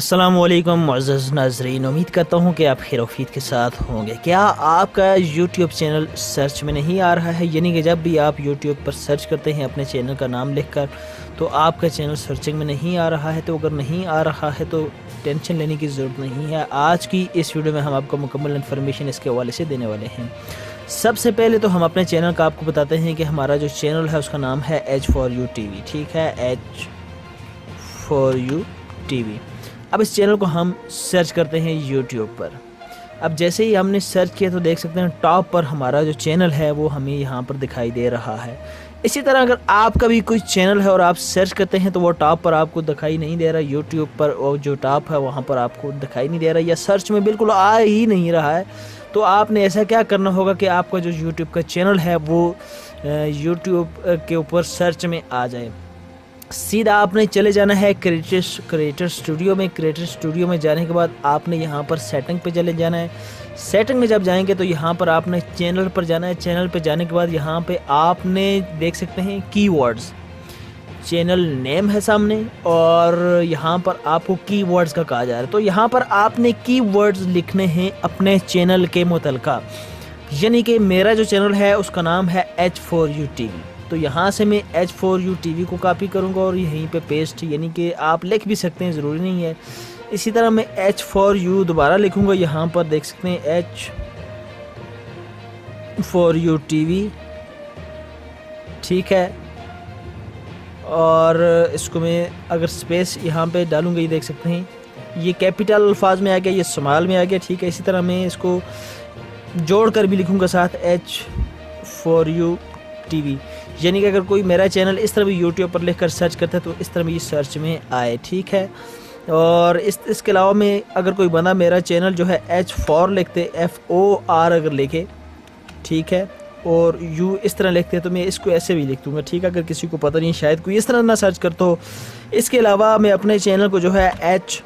السلام علیکم، معزز ناظرین، امید کرتا ہوں کہ آپ خیر وفید کے ساتھ ہوں گے۔ کیا آپ کا یوٹیوب چینل سرچ میں نہیں آ رہا ہے؟ یعنی کہ جب بھی آپ یوٹیوب پر سرچ کرتے ہیں اپنے چینل کا نام لکھ کر تو آپ کا چینل سرچنگ میں نہیں آ رہا ہے، تو اگر نہیں آ رہا ہے تو ٹینشن لینے کی ضرورت نہیں ہے۔ آج کی اس ویڈیو میں ہم آپ کو مکمل انفارمیشن اس کے حوالے سے دینے والے ہیں۔ سب سے پہلے تو ہم اپنے چینل کا آپ کو بتاتے ہیں کہ ہمارا جو چینل ہے، اس کا نام ہے H four U T V ٹھیک ہے؟ H four U T V اب اس چینل کو ہم سرچ کرتے ہیں یوٹیوب پر۔ اب جیسے ہی ہم نے سرچ کیا تو دیکھ سکتے ہیں ٹاپ پر ہمارا جو چینل ہے وہ ہمیں یہاں پر دکھائی دے رہا ہے۔ اسی طرح اگر آپ کا بھی کوئی چینل ہے اور آپ سرچ کرتے ہیں تو وہ ٹاپ پر آپ کو دکھائی نہیں دے رہا، یوٹیوب پر جو ٹاپ ہے وہاں پر آپ کو دکھائی نہیں دے رہا یا سرچ میں بالکل آ ہی نہیں رہا ہے۔ تو آپ نے ایسا کیا کرنا ہوگا کہ آپ کا جو یوٹیوب کا چینل ہے وہ یوٹیوب کے اوپر سرچ میں آ جائے۔ سیدھا آپ نے چلے جانا ہے کریٹر کریٹر اسٹوڈیو میں۔ کریٹر اسٹوڈیو میں جانے کے بعد آپ نے یہاں پر سیٹنگ پہ چلے جانا ہے۔ سیٹنگ میں جب جائیں گے تو یہاں پر آپ نے چینل پر جانا ہے۔ چینل پہ جانے کے بعد یہاں پہ آپ نے دیکھ سکتے ہیں کی ورڈز چینل نیم ہے سامنے اور یہاں پر آپ کو کی ورڈز کا کہا جا رہا ہے۔ تو یہاں پر آپ نے کی ورڈز لکھنے ہیں اپنے چینل کے متعلقہ۔ یعنی کہ میرا جو چینل ہے اس کا نام ہے H four U T V تو یہاں سے میں H four U T V کو کاپی کروں گا اور یہیں پہ پیسٹ یعنی کہ آپ لکھ بھی سکتے ہیں، ضروری نہیں ہے۔ اسی طرح میں ایچ فور یو دوبارہ لکھوں گا، یہاں پر دیکھ سکتے ہیں۔ H four U T V ٹھیک ہے۔ اور اس کو میں اگر سپیس یہاں پہ ڈالوں گا، یہ دیکھ سکتے ہیں۔ یہ کیپیٹل الفاظ میں آ گیا، یہ سمال میں آ گیا۔ ٹھیک ہے، اسی طرح میں اس کو جوڑ کر بھی لکھوں گا ساتھ H four U T V یعنی کہ اگر کوئی میرا چینل اس طرح بھی یوٹیوب پر لکھ کر سرچ کرتا ہے تو اس طرح بھی سرچ میں آئے، ٹھیک ہے؟ اور اس اس کے علاوہ میں اگر کوئی بندہ میرا چینل جو ہے ایچ فور لکھتے ایف او آر اگر لکھے، ٹھیک ہے؟ اور یو اس طرح لکھتے تو میں اس کو ایسے بھی لکھ دوں گا، ٹھیک ہے؟ اگر کسی کو پتہ نہیں، شاید کوئی اس طرح نہ سرچ کرتا ہو اس کے علاوہ میں اپنے چینل کو جو ہے H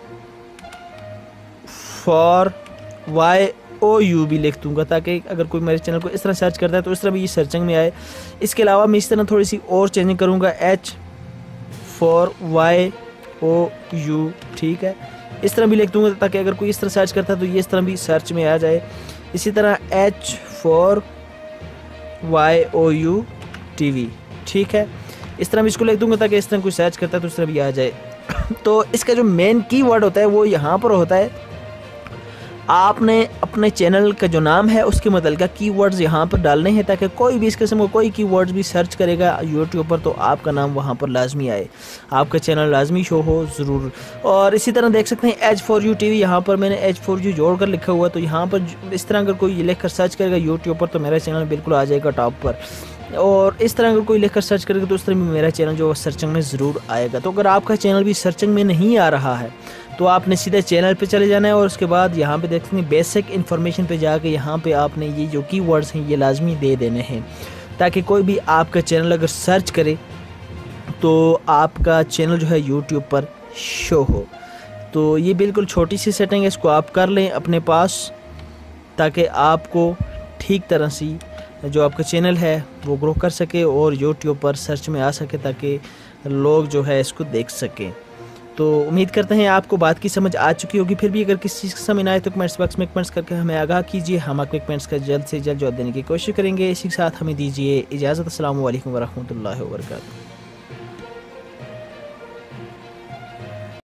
four Y O U بھی لکھ دوں گا تاکہ اگر کوئی میرے چینل کو اس طرح سرچ کرتا ہے تو اس طرح بھی یہ سرچنگ میں آئے۔ اس کے علاوہ میں اس طرح تھوڑی سی اور چینجنگ کروں گا۔ H four Y O U ٹھیک ہے۔ اس طرح بھی لکھ دوں گا تاکہ اگر کوئی اس طرح سرچ کرتا ہے تو یہ اس طرح بھی سرچ میں آ جائے۔ اسی طرح H four Y O U T V ٹھیک ہے۔ اس طرح بھی اس کو لکھ دوں گا تاکہ اس طرح کوئی سرچ کرتا ہے تو اس طرح بھی آ جائے۔ تو اس کا جو مین کی ورڈ ہوتا ہے وہ یہاں پر ہوتا ہے۔ آپ نے اپنے چینل کا جو نام ہے، اس کے متعلقہ کی ورڈز یہاں پر ڈالنے ہیں تاکہ کوئی بھی اس قسم کو کوئی کی ورڈز بھی سرچ کرے گا یوٹیوب پر تو آپ کا نام وہاں پر لازمی آئے۔ آپ کا چینل لازمی شو ہو، ضرور۔ اور اسی طرح دیکھ سکتے ہیں H four U T V یہاں پر میں نے ایچ فور یو جوڑ کر لکھا ہوا تو یہاں پر اس طرح اگر کوئی لکھ کر سرچ کرے گا یوٹیوب پر تو میرا چینل بالکل آ جائے گا ٹاپ پر۔ اور اس طرح اگر کوئی لکھ کر سرچ کرے گا تو اس طرح بھی میرا چینل جو سرچنگ میں ضرور آئے گا۔ تو اگر آپ کا چینل بھی سرچنگ میں نہیں آ رہا ہے تو آپ نے سیدھے چینل پہ چلے جانا ہے اور اس کے بعد یہاں پہ دیکھتے ہیں بیسک انفارمیشن پہ جا کے یہاں پہ آپ نے یہ جو کی ورڈز ہیں یہ لازمی دے دینے ہیں۔ تاکہ کوئی بھی آپ کا چینل اگر سرچ کرے تو آپ کا چینل جو ہے یوٹیوب پر شو ہو۔ تو یہ بالکل چھوٹی سی سیٹنگ ہے، اس کو آپ کر لیں اپنے پاس تاکہ آپ کو ٹھیک طرح سی جو آپ کا چینل ہے وہ گرو کر سکے اور یوٹیوب پر سرچ میں آ سکے تاکہ لوگ جو ہے اس کو دیکھ سکیں۔ تو امید کرتے ہیں آپ کو بات کی سمجھ آ چکی ہوگی۔ پھر بھی اگر کسی چیز کی سمجھ آئے تو کمنٹس باکس میں کمنٹس کر کے ہمیں آگاہ کیجیے۔ ہم آپ کے کمنٹس کا جلد سے جلد جواب دینے کی کوشش کریں گے۔ اسی کے ساتھ ہمیں دیجیے اجازت۔ السلام علیکم ورحمۃ اللہ وبرکاتہ۔